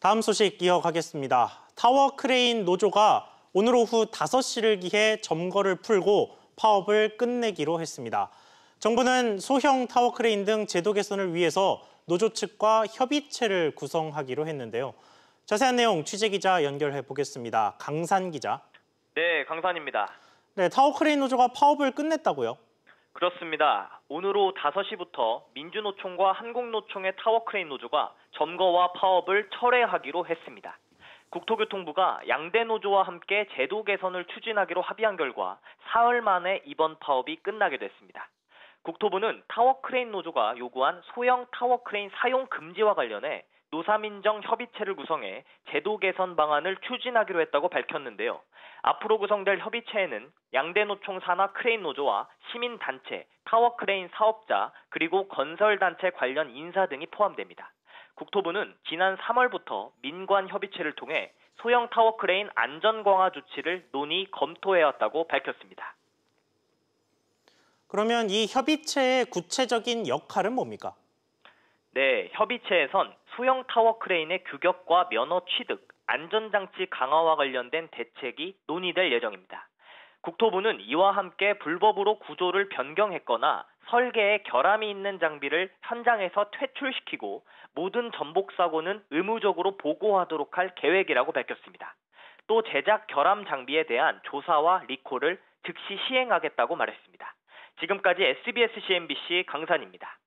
다음 소식 이어가겠습니다. 타워 크레인 노조가 오늘 오후 5시를 기해 점거를 풀고 파업을 끝내기로 했습니다. 정부는 소형 타워 크레인 등 제도 개선을 위해서 노조 측과 협의체를 구성하기로 했는데요. 자세한 내용 취재 기자 연결해 보겠습니다. 강산 기자. 네, 강산입니다. 네, 타워 크레인 노조가 파업을 끝냈다고요? 그렇습니다. 오늘 오후 5시부터 민주노총과 한국노총의 타워크레인 노조가 점거와 파업을 철회하기로 했습니다. 국토교통부가 양대 노조와 함께 제도 개선을 추진하기로 합의한 결과 사흘 만에 이번 파업이 끝나게 됐습니다. 국토부는 타워크레인 노조가 요구한 소형 타워크레인 사용 금지와 관련해 노사민정 협의체를 구성해 제도 개선 방안을 추진하기로 했다고 밝혔는데요. 앞으로 구성될 협의체에는 양대 노총 산하 크레인 노조와 시민 단체, 타워 크레인 사업자, 그리고 건설 단체 관련 인사 등이 포함됩니다. 국토부는 지난 3월부터 민관 협의체를 통해 소형 타워 크레인 안전 강화 조치를 논의 검토해 왔다고 밝혔습니다. 그러면 이 협의체의 구체적인 역할은 뭡니까? 네, 협의체에선 소형 타워 크레인의 규격과 면허 취득, 안전장치 강화와 관련된 대책이 논의될 예정입니다. 국토부는 이와 함께 불법으로 구조를 변경했거나 설계에 결함이 있는 장비를 현장에서 퇴출시키고 모든 전복 사고는 의무적으로 보고하도록 할 계획이라고 밝혔습니다. 또 제작 결함 장비에 대한 조사와 리콜을 즉시 시행하겠다고 말했습니다. 지금까지 SBS CNBC 강산입니다.